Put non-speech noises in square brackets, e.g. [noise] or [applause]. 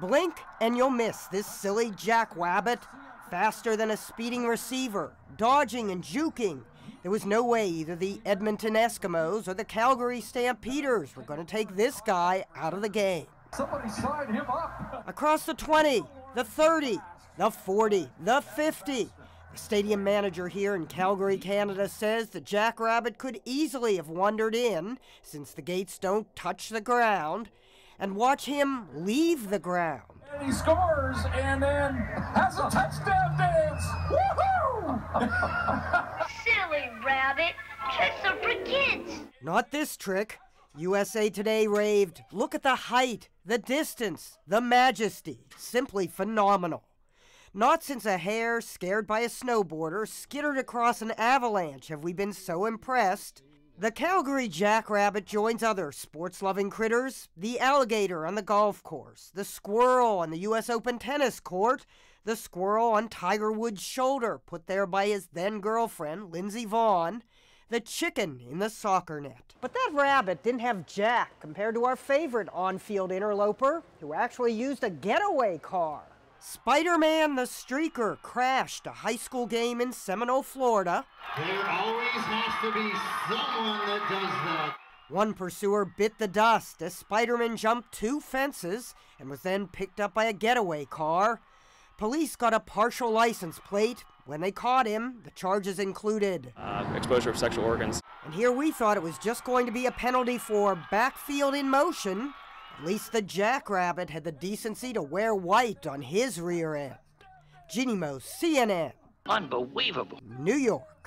Blink and you'll miss this silly jackrabbit. Faster than a speeding receiver, dodging and juking. There was no way either the Edmonton Eskimos or the Calgary Stampeders were going to take this guy out of the game. Somebody sign him up. Across the 20, the 30, the 40, the 50. The stadium manager here in Calgary, Canada says the Jackrabbit could easily have wandered in, since the gates don't touch the ground, and watch him leave the ground. And he scores and then has a touchdown dance. Woohoo! [laughs] Silly rabbit. Tricks are for kids. Not this trick. USA Today raved, look at the height, the distance, the majesty. Simply phenomenal. Not since a hare scared by a snowboarder skittered across an avalanche have we been so impressed. The Calgary jackrabbit joins other sports loving critters the alligator on the golf course, the squirrel on the U.S. Open tennis court, the squirrel on Tiger Woods' shoulder, put there by his then girlfriend, Lindsey Vonn, the chicken in the soccer net. But that rabbit didn't have Jack compared to our favorite on field interloper, who actually used a getaway car. Spider Man the Streaker crashed a high school game in Seminole, Florida. There always has to be someone that does that. One pursuer bit the dust as Spider Man jumped two fences and was then picked up by a getaway car. Police got a partial license plate. When they caught him, the charges included uh, exposure of sexual organs. And here we thought it was just going to be a penalty for backfield in motion. At least the jackrabbit had the decency to wear white on his rear end. Jeanne Moos, CNN. Unbelievable. New York.